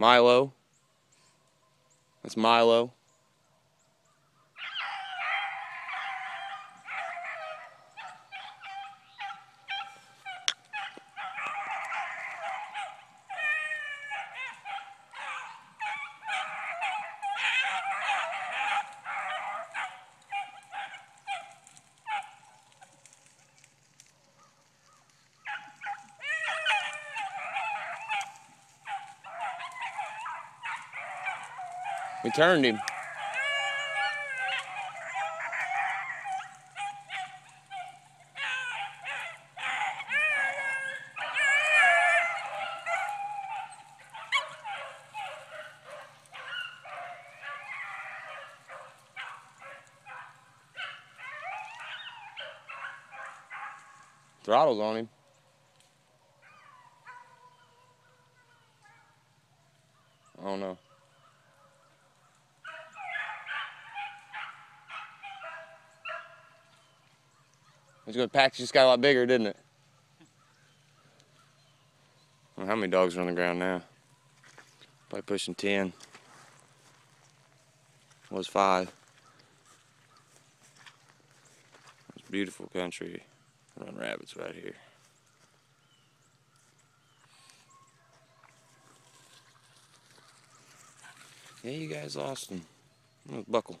Milo. That's Milo. We turned him. Throttle's on him. I don't know. It's good. Pack just got a lot bigger, didn't it? how many dogs are on the ground now? Probably pushing 10. Was five. It's beautiful country. Run rabbits right here. Yeah, you guys lost them. Buckle.